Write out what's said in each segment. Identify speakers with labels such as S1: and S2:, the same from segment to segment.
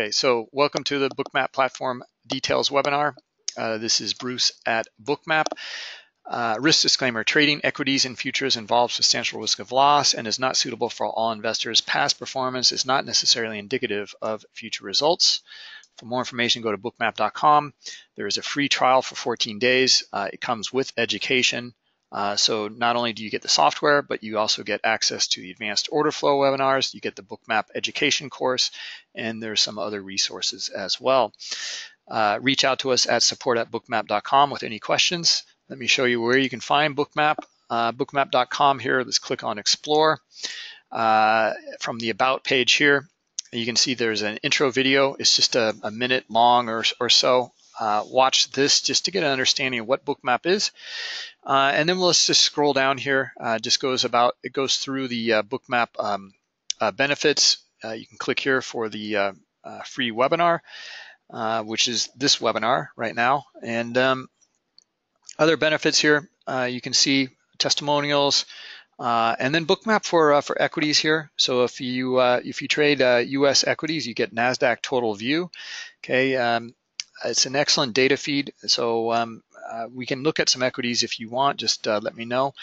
S1: Okay, so welcome to the Bookmap Platform Details webinar. Uh, this is Bruce at Bookmap. Uh, risk disclaimer, trading equities and futures involves substantial risk of loss and is not suitable for all investors. Past performance is not necessarily indicative of future results. For more information, go to bookmap.com. There is a free trial for 14 days. Uh, it comes with education. Uh, so not only do you get the software, but you also get access to the advanced order flow webinars, you get the bookmap education course, and there's some other resources as well. Uh, reach out to us at support at bookmap.com with any questions. Let me show you where you can find bookmap. Uh, bookmap.com here, let's click on explore. Uh, from the about page here, you can see there's an intro video. It's just a, a minute long or, or so uh, watch this just to get an understanding of what bookmap is. Uh, and then let's just scroll down here. Uh, just goes about, it goes through the uh, bookmap um, uh, benefits. You can click here for the free webinar, which is this webinar right now. And um, other benefits here, you can see testimonials, uh, and then Bookmap for uh, for equities here. So if you uh, if you trade U.S. equities, you get Nasdaq Total View. Okay, um, it's an excellent data feed. So um, uh, we can look at some equities if you want. Just uh, let me know.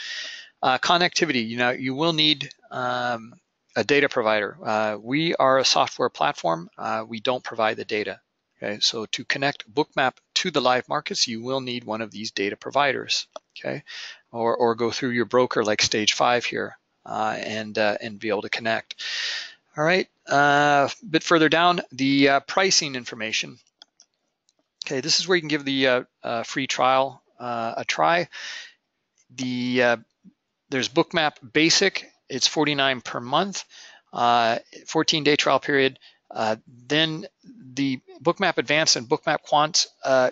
S1: Uh, connectivity. You know, you will need um, a data provider. Uh, we are a software platform. Uh, we don't provide the data. Okay, so to connect Bookmap to the live markets, you will need one of these data providers. Okay, or or go through your broker like Stage Five here uh, and and be able to connect. All right, a bit further down, the pricing information. Okay, this is where you can give the uh, uh, free trial uh, a try. The uh, There's Bookmap Basic, it's 49 per month, 14-day uh, trial period. Then the Bookmap Advanced and Bookmap Quant,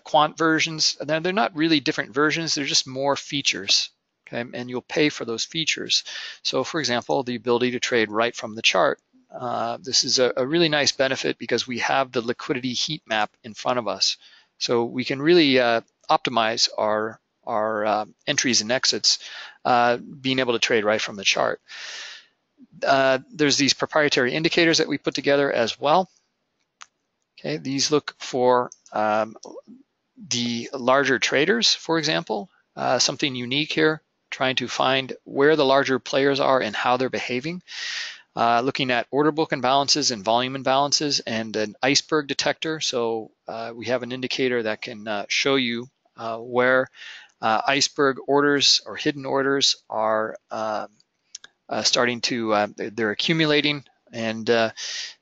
S1: Quant versions, they're, they're not really different versions, they're just more features. Okay, and you'll pay for those features. So for example, the ability to trade right from the chart. Uh, this is a, a, really nice benefit because we have the liquidity heat map in front of us. So we can really uh, optimize our, our uh, entries and exits, uh, being able to trade right from the chart. Uh, there's these proprietary indicators that we put together as well. Okay, these look for um, the larger traders, for example, uh, something unique here, trying to find where the larger players are and how they're behaving uh, looking at order book imbalances and volume imbalances and an iceberg detector. So uh, we have an indicator that can uh, show you uh, where uh, iceberg orders or hidden orders are um, uh, starting to, they're accumulating. And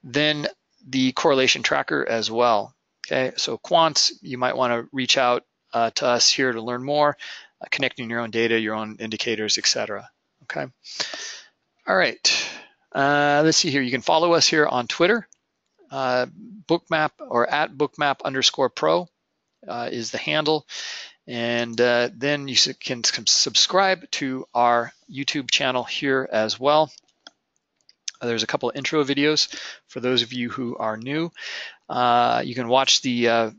S1: then the correlation tracker as well. Okay, so quants, you might want to reach out to us here to learn more, connecting your own data, your own indicators, etc. Okay. All right. Uh, let's see here. You can follow us here on Twitter. Uh, bookmap or at bookmap underscore pro uh, is the handle. And uh, then you can subscribe to our YouTube channel here as well. Uh, there's a couple of intro videos for those of you who are new. Uh, you can watch the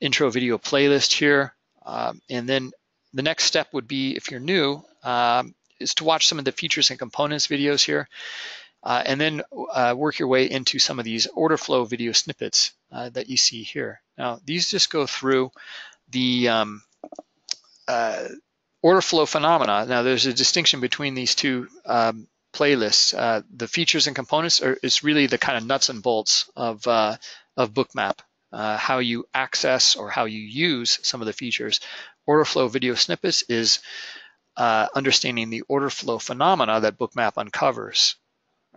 S1: intro video playlist here. Um, and then the next step would be, if you're new, um, is to watch some of the features and components videos here. Uh, and then uh, work your way into some of these order flow video snippets uh, that you see here. Now, these just go through the um, uh, order flow phenomena. Now, there's a distinction between these two um, playlists. Uh, the features and components are is really the kind of nuts and bolts of, uh, of Bookmap, how you access or how you use some of the features. Order flow video snippets is understanding the order flow phenomena that Bookmap uncovers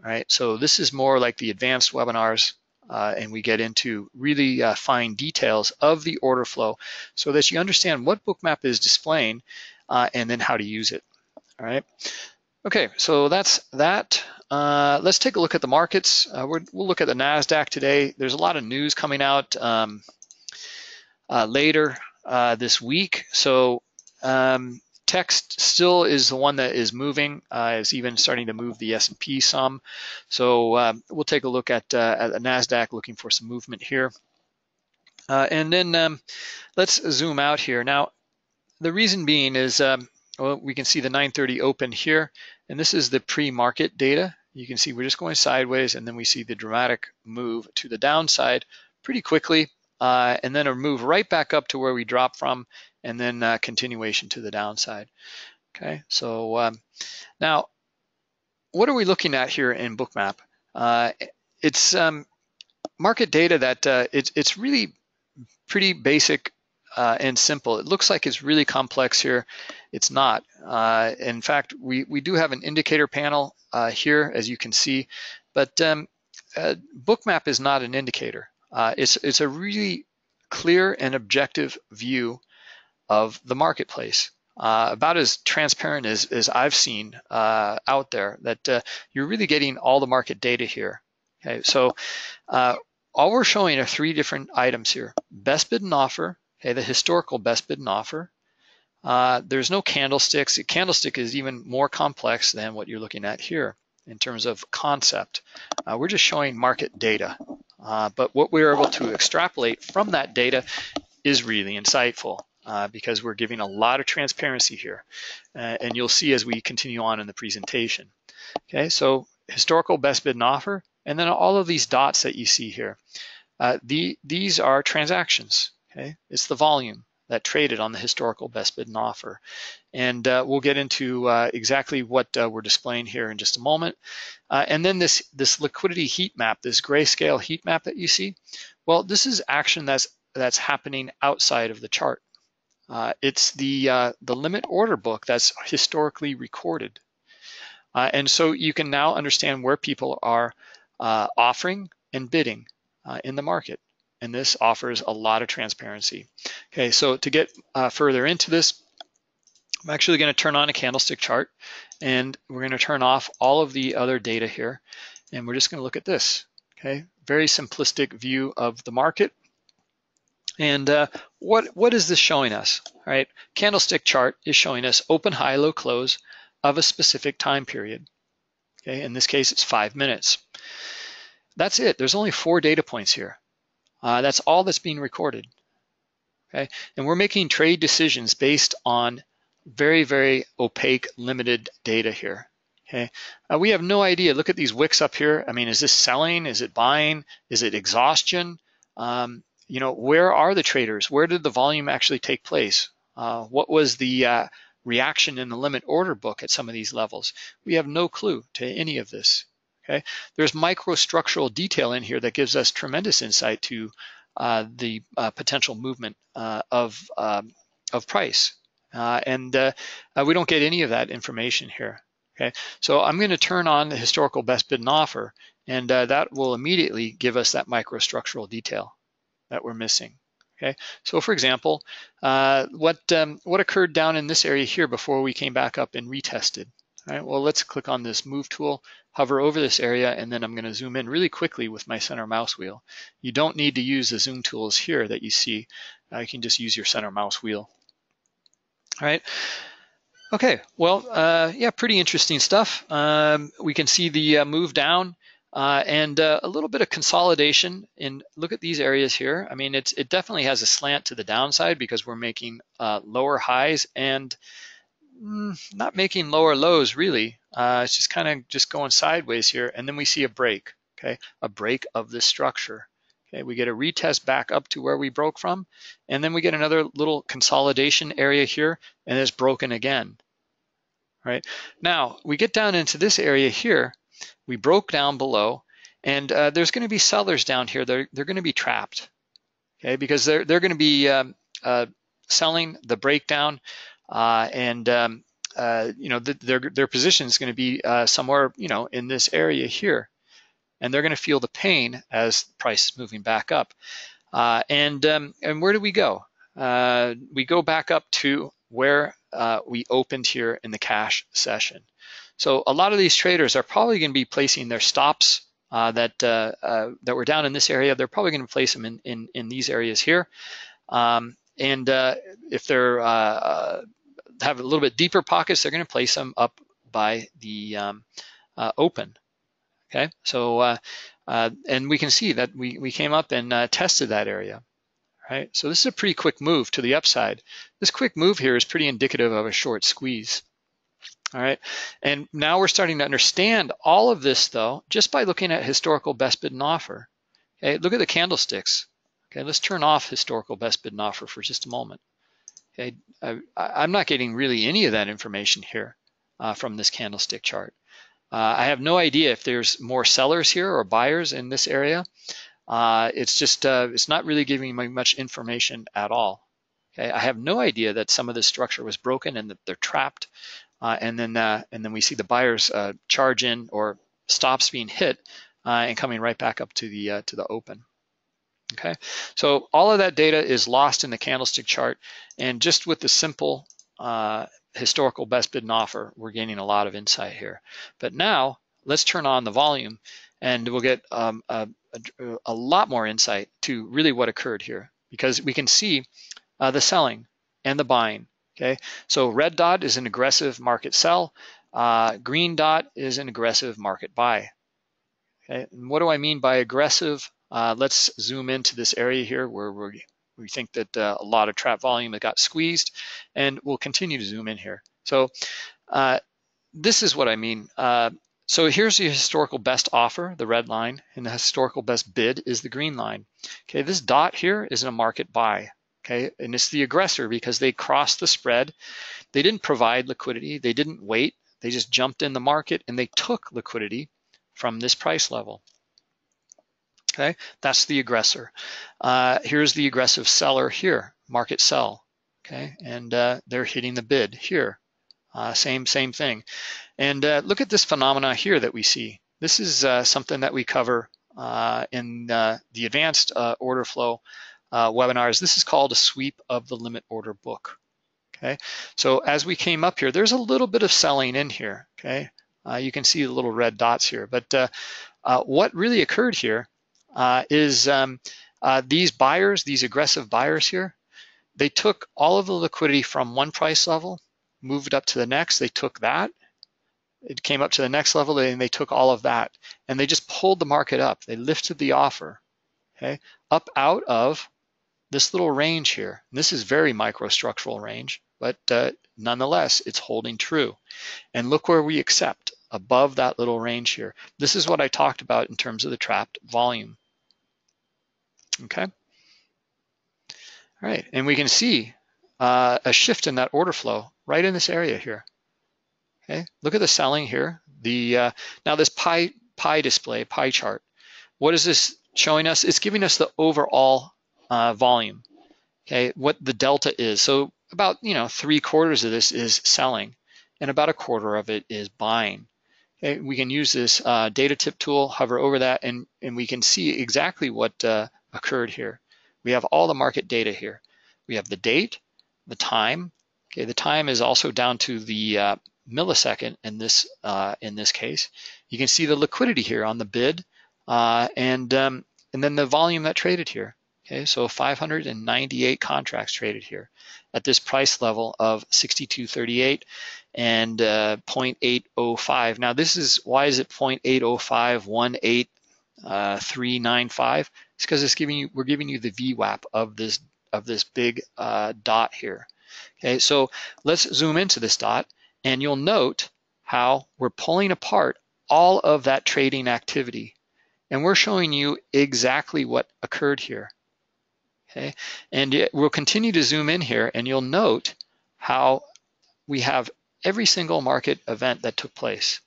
S1: right? So this is more like the advanced webinars uh, and we get into really uh, fine details of the order flow so that you understand what Bookmap is displaying uh, and then how to use it, all right? Okay, so that's that. Uh, let's take a look at the markets. Uh, we will look at the NASDAQ today. There's a lot of news coming out um, uh, later this week. So um, text still is the one that is moving, uh, is even starting to move the S&P some. So um, we'll take a look at, uh, at the NASDAQ looking for some movement here. Uh, and then um, let's zoom out here. Now, the reason being is um, well, we can see the 930 open here, and this is the pre-market data. You can see we're just going sideways, and then we see the dramatic move to the downside pretty quickly, uh, and then a move right back up to where we dropped from, and then uh, continuation to the downside. Okay, so um, now what are we looking at here in Bookmap? Uh, it's um, market data that uh, it's, it's really pretty basic uh, and simple. It looks like it's really complex here. It's not. Uh, in fact, we, we do have an indicator panel uh, here, as you can see, but um, uh, Bookmap is not an indicator. Uh, it's, it's a really clear and objective view of the marketplace. Uh, about as transparent as, as I've seen uh, out there that uh, you're really getting all the market data here. Okay, so uh, all we're showing are three different items here. Best bid and offer, okay, the historical best bid and offer. Uh, there's no candlesticks. A candlestick is even more complex than what you're looking at here in terms of concept. Uh, we're just showing market data. But what we're able to extrapolate from that data is really insightful uh, because we're giving a lot of transparency here. Uh, and you'll see as we continue on in the presentation. Okay, so historical best bid and offer, and then all of these dots that you see here. Uh, the, these are transactions, okay? It's the volume that traded on the historical best bid and offer. And uh, we'll get into uh, exactly what uh, we're displaying here in just a moment. Uh, and then this, this liquidity heat map, this grayscale heat map that you see, well, this is action that's, that's happening outside of the chart. Uh, it's the, the limit order book that's historically recorded. And so you can now understand where people are offering and bidding in the market. And this offers a lot of transparency. Okay, so to get uh, further into this, I'm actually going to turn on a candlestick chart and we're going to turn off all of the other data here. And we're just going to look at this. Okay, very simplistic view of the market. And uh, what, what is this showing us? Right, candlestick chart is showing us open, high, low, close of a specific time period. Okay, in this case, it's five minutes. That's it. There's only four data points here. Uh, that's all that's being recorded. Okay, and we're making trade decisions based on very, very opaque, limited data here. Okay, uh, we have no idea. Look at these wicks up here. I mean, is this selling? Is it buying? Is it exhaustion? Um, you know, where are the traders? Where did the volume actually take place? Uh, what was the uh, reaction in the limit order book at some of these levels? We have no clue to any of this. Okay, there's microstructural detail in here that gives us tremendous insight to uh, the uh, potential movement uh, of um, of price, uh, and we don't get any of that information here. Okay, so I'm going to turn on the historical best bid and offer, and that will immediately give us that microstructural detail that we're missing. Okay, so for example, uh, what um, what occurred down in this area here before we came back up and retested? All right, well, let's click on this move tool, hover over this area, and then I'm going to zoom in really quickly with my center mouse wheel. You don't need to use the zoom tools here that you see. Uh, you can just use your center mouse wheel. All right. Okay, well, uh, yeah, pretty interesting stuff. Um, we can see the uh, move down uh, and uh, a little bit of consolidation and look at these areas here. I mean, it's, it definitely has a slant to the downside because we're making uh, lower highs and mm, not making lower lows really. Uh, it's just kind of just going sideways here. And then we see a break, okay? A break of this structure. Okay, we get a retest back up to where we broke from, and then we get another little consolidation area here, and it's broken again. Right now, we get down into this area here, we broke down below, and uh, there's going to be sellers down here. They're they're going to be trapped, okay, because they're they're going to be um, uh, selling the breakdown, and um, uh, you know the, their their position is going to be uh, somewhere you know in this area here, and they're going to feel the pain as price is moving back up. Uh, and um, and where do we go? we go back up to where we opened here in the cash session. So a lot of these traders are probably going to be placing their stops uh, that uh, uh, that were down in this area. They're probably going to place them in in, in these areas here. Um, and uh, if they're uh, uh, have a little bit deeper pockets, they're going to place them up by the um, open. Okay, so and we can see that we we came up and tested that area. Right, so this is a pretty quick move to the upside. This quick move here is pretty indicative of a short squeeze. All right, and now we're starting to understand all of this though, just by looking at historical best bid and offer. Okay, look at the candlesticks. Okay, let's turn off historical best bid and offer for just a moment. Okay, I, am not getting really any of that information here uh, from this candlestick chart. Uh, I have no idea if there's more sellers here or buyers in this area. Uh, it's just, uh, it's not really giving me much information at all. Okay, I have no idea that some of this structure was broken and that they're trapped. Uh, and then uh, and then we see the buyers charge in or stops being hit and coming right back up to the to the open. Okay, so all of that data is lost in the candlestick chart, and just with the simple uh, historical best bid and offer, we're gaining a lot of insight here. But now let's turn on the volume, and we'll get um, a, a, a, lot more insight to really what occurred here, because we can see uh, the selling and the buying. Okay, so red dot is an aggressive market sell, uh, green dot is an aggressive market buy. Okay, and what do I mean by aggressive? Uh, let's zoom into this area here where we we think that uh, a lot of trap volume got squeezed, and we'll continue to zoom in here. So uh, this is what I mean. Uh, so here's the historical best offer, the red line, and the historical best bid is the green line. Okay, this dot here is in a market buy. Okay, and it's the aggressor because they crossed the spread. They didn't provide liquidity. They didn't wait. They just jumped in the market and they took liquidity from this price level. Okay, that's the aggressor. Uh, here's the aggressive seller here, market sell. Okay, and uh, they're hitting the bid here. Uh, same same thing. And uh, look at this phenomena here that we see. This is uh, something that we cover uh, in the advanced order flow webinars. This is called a sweep of the limit order book. Okay, so as we came up here, there's a little bit of selling in here. Okay, you can see the little red dots here, but what really occurred here uh, is um, uh, these buyers, these aggressive buyers here, they took all of the liquidity from one price level, moved up to the next, they took that, it came up to the next level and they took all of that and they just pulled the market up. They lifted the offer, okay, up out of this little range here. And this is very microstructural range, but uh, nonetheless, it's holding true. And look where we accept above that little range here. This is what I talked about in terms of the trapped volume. Okay. All right, and we can see uh, a shift in that order flow right in this area here. Okay, look at the selling here. The uh, now this pie pie display pie chart. What is this showing us? It's giving us the overall uh, volume. Okay, what the delta is. So about you know three quarters of this is selling, and about a quarter of it is buying. Okay, we can use this uh, data tip tool, hover over that, and and we can see exactly what uh, occurred here. We have all the market data here. We have the date, the time. Okay, the time is also down to the uh, millisecond in this uh, in this case. You can see the liquidity here on the bid, uh, and um, and then the volume that traded here. Okay, so 598 contracts traded here at this price level of 62.38 and uh, 0.805. Now this is why is it 0.80518 uh, 395? It's because it's giving you we're giving you the VWAP of this of this big uh, dot here. Okay, so let's zoom into this dot, and you'll note how we're pulling apart all of that trading activity, and we're showing you exactly what occurred here. Okay, and we'll continue to zoom in here, and you'll note how we have every single market event that took place.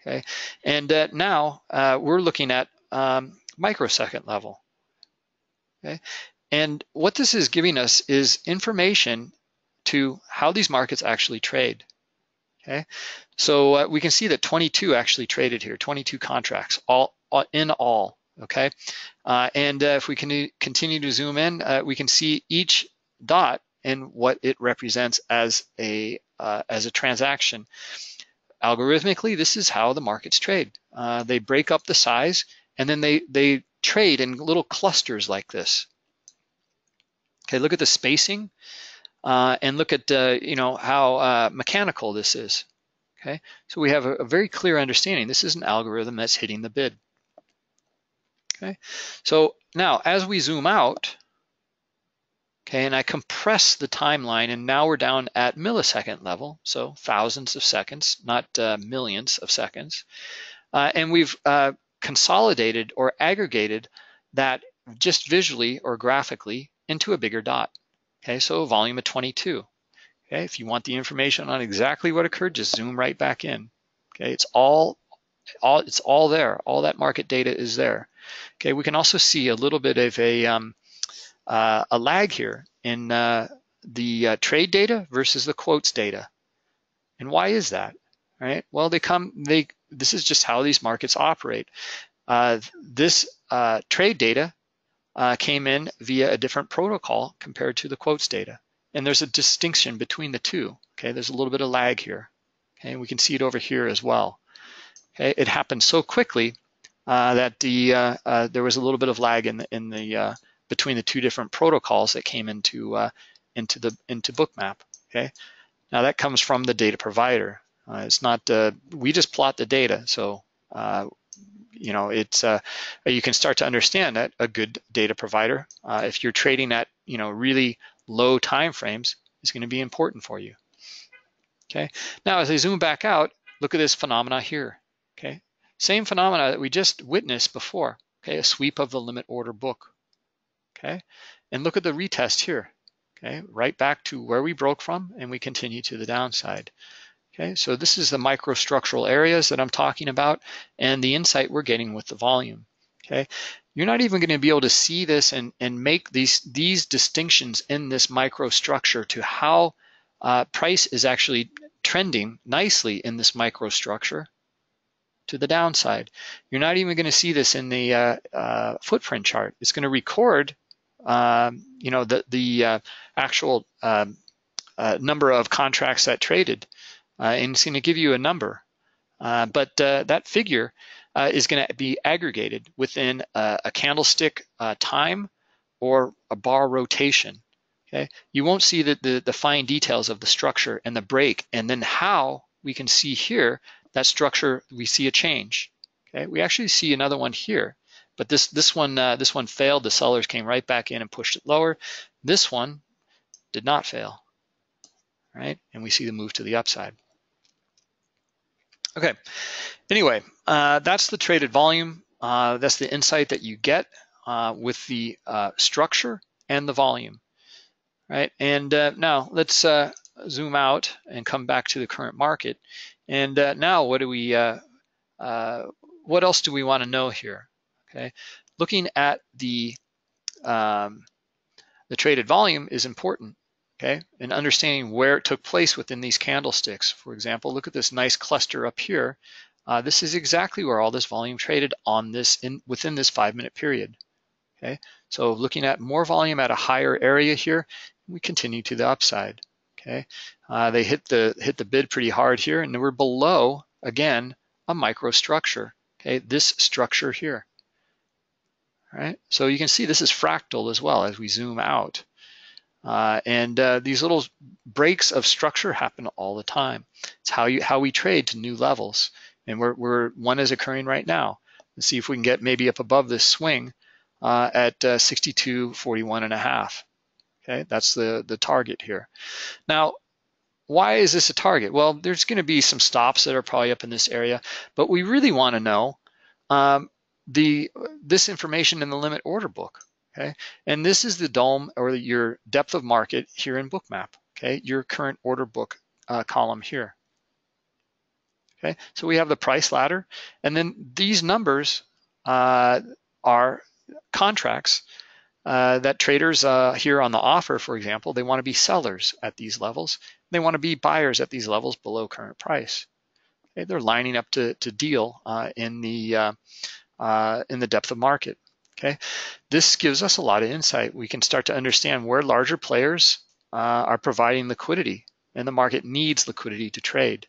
S1: Okay, and uh, now uh, we're looking at um, microsecond level. Okay? And what this is giving us is information to how these markets actually trade. Okay, so uh, we can see that 22 actually traded here, 22 contracts, all, all in all. Okay, uh, and uh, if we can continue to zoom in, uh, we can see each dot and what it represents as a uh, as a transaction. Algorithmically, this is how the markets trade. Uh, they break up the size and then they they trade in little clusters like this. Okay, look at the spacing uh, and look at uh, you know how uh, mechanical this is. Okay, so we have a, a, very clear understanding. This is an algorithm that's hitting the bid. Okay, so now as we zoom out, okay, and I compress the timeline, and now we're down at millisecond level, so thousands of seconds, not uh, millions of seconds, uh, and we've uh, consolidated or aggregated that just visually or graphically into a bigger dot. Okay, so volume of 22. Okay, if you want the information on exactly what occurred, just zoom right back in. Okay, it's all, all it's all there. All that market data is there. Okay, we can also see a little bit of a um, uh, a lag here in uh, the uh, trade data versus the quotes data. And why is that? Right? Well, they come. They this is just how these markets operate. Uh, this uh, trade data uh, came in via a different protocol compared to the quotes data. And there's a distinction between the two. Okay, there's a little bit of lag here. Okay, we can see it over here as well. Okay, it happened so quickly uh, that the uh, uh, there was a little bit of lag in the in the between the two different protocols that came into into the into Bookmap. Okay, now that comes from the data provider. Uh, it's not we just plot the data, so you know, it's uh, you can start to understand that a good data provider, uh, if you're trading at you know really low time frames, is going to be important for you. Okay. Now, as I zoom back out, look at this phenomena here. Okay. Same phenomena that we just witnessed before. Okay, a sweep of the limit order book. Okay, and look at the retest here. Okay, right back to where we broke from, and we continue to the downside. Okay, so this is the microstructural areas that I'm talking about and the insight we're getting with the volume. Okay, you're not even going to be able to see this and, and make these, these distinctions in this microstructure to how uh, price is actually trending nicely in this microstructure to the downside. You're not even going to see this in the uh, uh, footprint chart. It's going to record, um, you know, the the uh, actual um, uh, number of contracts that traded and it's going to give you a number. Uh, but uh, that figure is going to be aggregated within a, a candlestick time or a bar rotation. Okay, you won't see the, the, the fine details of the structure and the break, and then how we can see here that structure we see a change. Okay, we actually see another one here, but this this one uh, this one failed. The sellers came right back in and pushed it lower. This one did not fail, right? And we see the move to the upside. Okay, anyway, uh, that's the traded volume. Uh, that's the insight that you get uh, with the uh, structure and the volume, right? And uh, now let's uh, zoom out and come back to the current market. And now what do we, what else do we want to know here? Okay, looking at the um, the traded volume is important okay? And understanding where it took place within these candlesticks. For example, look at this nice cluster up here. Uh, this is exactly where all this volume traded on this in within this five minute period. Okay, so looking at more volume at a higher area here, we continue to the upside. Okay, uh, they hit the hit the bid pretty hard here, and we're below again a microstructure. Okay, this structure here. All right, so you can see this is fractal as well as we zoom out. Uh, and uh, these little breaks of structure happen all the time. It's how you how we trade to new levels, and we're, we're one is occurring right now. Let's see if we can get maybe up above this swing uh, at uh, 62.41 and a half. Okay, that's the the target here. Now, why is this a target? Well, there's going to be some stops that are probably up in this area, but we really want to know um, the this information in the limit order book. Okay, and this is the DOM or your depth of market here in Bookmap. Okay, your current order book uh, column here. Okay, so we have the price ladder, and then these numbers uh, are contracts uh, that traders uh, here on the offer, for example, they want to be sellers at these levels. They want to be buyers at these levels below current price. Okay, they're lining up to, to deal uh, in the uh, in the depth of market. Okay, this gives us a lot of insight. We can start to understand where larger players uh, are providing liquidity, and the market needs liquidity to trade.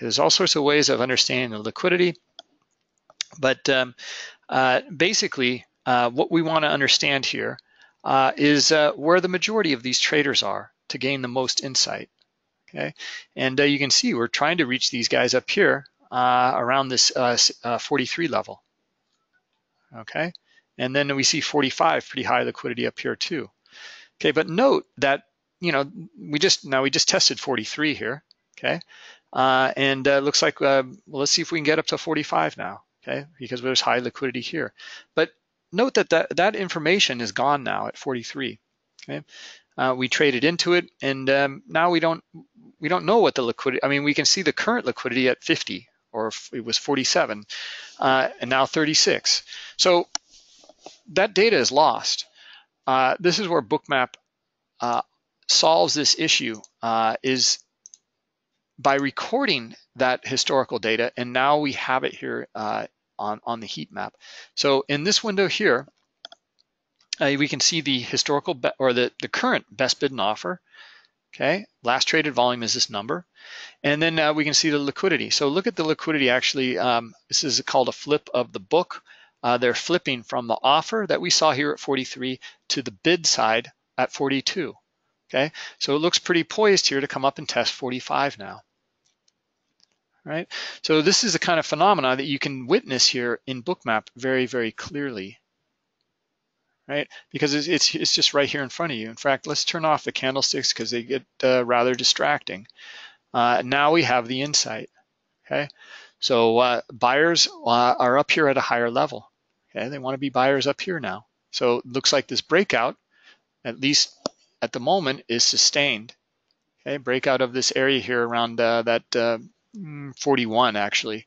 S1: There's all sorts of ways of understanding the liquidity, but um, uh, basically, uh, what we want to understand here uh, is uh, where the majority of these traders are to gain the most insight. Okay, and uh, you can see we're trying to reach these guys up here around this 43 level okay? And then we see 45, pretty high liquidity up here too. Okay, but note that, you know, we just, now we just tested 43 here, okay? Uh, and uh, looks like, uh, well, let's see if we can get up to 45 now, okay? Because there's high liquidity here. But note that, that that information is gone now at 43. Okay, uh, we traded into it, and um, now we don't we don't know what the liquidity. I mean, we can see the current liquidity at 50, or it was 47, uh, and now 36. So that data is lost. Uh, this is where Bookmap uh, solves this issue. Uh, is by recording that historical data, and now we have it here uh, on, on the heat map. So in this window here, uh, we can see the historical or the, the current best bid and offer. Okay, last traded volume is this number. And then uh, we can see the liquidity. So look at the liquidity actually. Um, this is called a flip of the book. Uh, they're flipping from the offer that we saw here at 43 to the bid side at 42. Okay, so it looks pretty poised here to come up and test 45 now right? So this is the kind of phenomena that you can witness here in Bookmap very, very clearly, right? Because it's, it's, it's just right here in front of you. In fact, let's turn off the candlesticks because they get uh, rather distracting. Uh, now we have the insight, okay? So uh, buyers uh, are up here at a higher level, okay? They want to be buyers up here now. So it looks like this breakout, at least at the moment, is sustained. Okay, breakout of this area here around uh, that uh, Mm, 41 actually.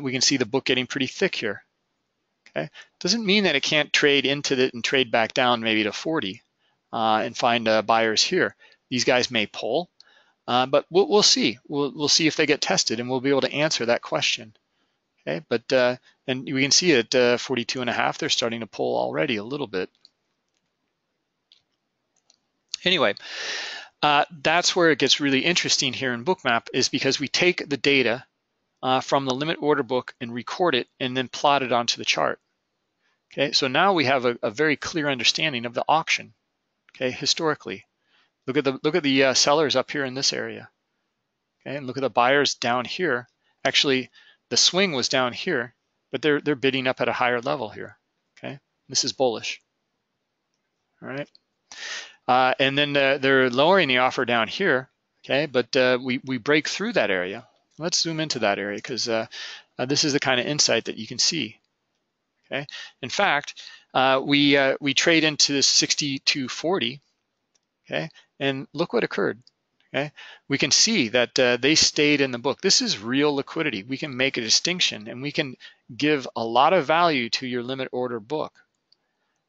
S1: We can see the book getting pretty thick here. Okay, doesn't mean that it can't trade into it and trade back down maybe to 40 uh, and find uh, buyers here. These guys may pull, uh, but we'll, we'll see. We'll, we'll see if they get tested and we'll be able to answer that question. Okay, but uh, and we can see at uh, 42 and a half, they're starting to pull already a little bit. Anyway, uh, that's where it gets really interesting here in Bookmap is because we take the data uh, from the limit order book and record it and then plot it onto the chart. Okay, so now we have a, a very clear understanding of the auction. Okay, historically, look at the look at the uh, sellers up here in this area. Okay, and look at the buyers down here. Actually, the swing was down here, but they're they're bidding up at a higher level here. Okay, this is bullish. All right. Uh, and then uh, they're lowering the offer down here, okay? But uh, we, we break through that area. Let's zoom into that area because uh, uh, this is the kind of insight that you can see, okay? In fact, uh, we, we trade into this 6240, okay? And look what occurred, okay? We can see that they stayed in the book. This is real liquidity. We can make a distinction and we can give a lot of value to your limit order book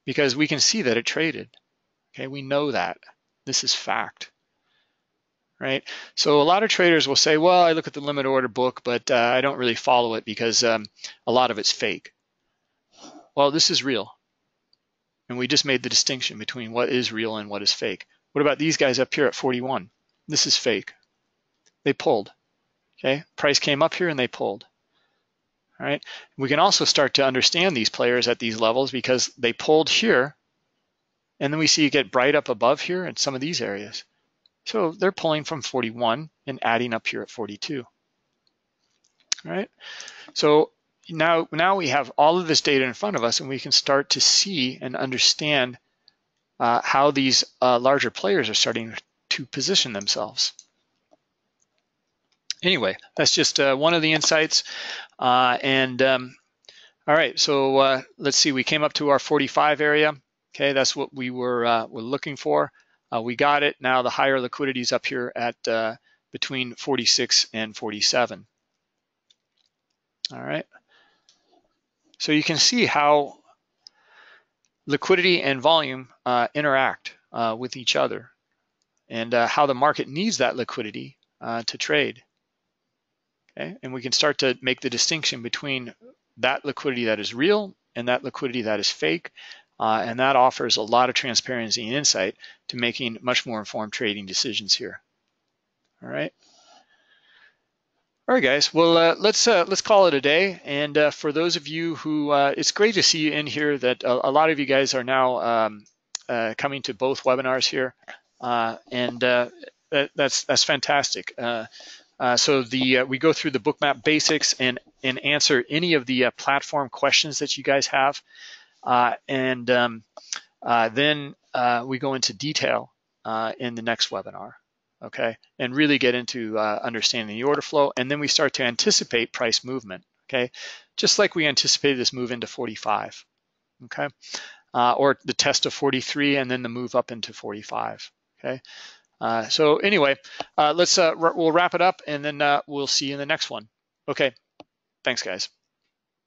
S1: because we can see that it traded. Okay, we know that. This is fact. Right? So a lot of traders will say, well, I look at the limit order book, but uh, I don't really follow it because um, a lot of it's fake. Well, this is real. And we just made the distinction between what is real and what is fake. What about these guys up here at 41? This is fake. They pulled. Okay, price came up here and they pulled. All right, we can also start to understand these players at these levels because they pulled here and then we see it get bright up above here in some of these areas. So they're pulling from 41 and adding up here at 42. All right. So now, now we have all of this data in front of us and we can start to see and understand uh, how these uh, larger players are starting to position themselves. Anyway, that's just uh, one of the insights. Uh, and um, all right, so uh, let's see, we came up to our 45 area. Okay, that's what we were, uh, were looking for. Uh, we got it. Now the higher liquidity is up here at uh, between 46 and 47. All right. So you can see how liquidity and volume uh, interact uh, with each other and uh, how the market needs that liquidity to trade. Okay, and we can start to make the distinction between that liquidity that is real and that liquidity that is fake uh, and that offers a lot of transparency and insight to making much more informed trading decisions here. All right. All right, guys. Well, uh, let's uh, let's call it a day. And uh, for those of you who, uh, it's great to see you in here. That a, a lot of you guys are now um, uh, coming to both webinars here, and that, that's that's fantastic. so the we go through the bookmap basics and and answer any of the platform questions that you guys have. Uh, and um, uh, then uh, we go into detail in the next webinar, okay? And really get into understanding the order flow. And then we start to anticipate price movement, okay? Just like we anticipated this move into 45, okay? Uh, or the test of 43 and then the move up into 45, okay? Uh, so anyway, uh, let's we'll wrap it up and then we'll see you in the next one. Okay, thanks guys.